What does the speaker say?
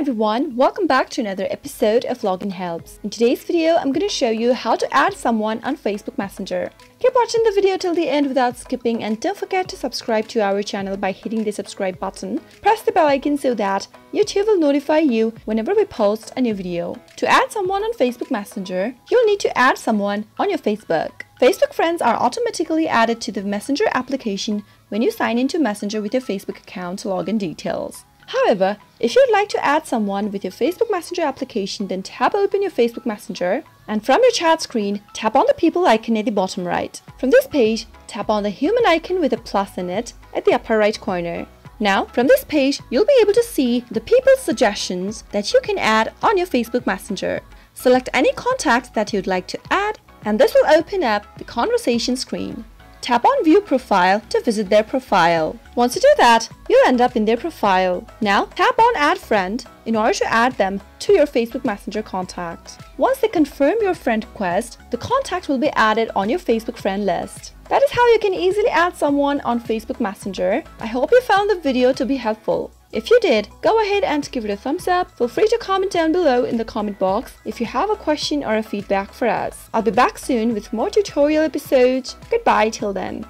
everyone, welcome back to another episode of Login Helps. In today's video, I'm going to show you how to add someone on Facebook Messenger. Keep watching the video till the end without skipping and don't forget to subscribe to our channel by hitting the subscribe button. Press the bell icon so that YouTube will notify you whenever we post a new video. To add someone on Facebook Messenger, you'll need to add someone on your Facebook. Facebook friends are automatically added to the Messenger application when you sign into Messenger with your Facebook account login details. However, if you'd like to add someone with your Facebook Messenger application, then tap open your Facebook Messenger and from your chat screen, tap on the people icon at the bottom right. From this page, tap on the human icon with a plus in it at the upper right corner. Now, from this page, you'll be able to see the people's suggestions that you can add on your Facebook Messenger. Select any contact that you'd like to add and this will open up the conversation screen. Tap on View Profile to visit their profile. Once you do that, you'll end up in their profile. Now, tap on Add Friend in order to add them to your Facebook Messenger contacts. Once they confirm your friend request, the contact will be added on your Facebook friend list. That is how you can easily add someone on Facebook Messenger. I hope you found the video to be helpful. If you did, go ahead and give it a thumbs up. Feel free to comment down below in the comment box if you have a question or a feedback for us. I'll be back soon with more tutorial episodes. Goodbye till then.